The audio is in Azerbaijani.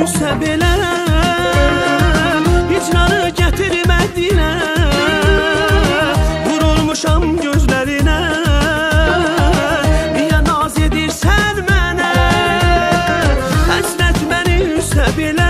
Gülsə belə Hicranı gətir mədinə Vurulmuşam gözlərinə Niyə naz edirsən mənə Həsrət məni üzsə belə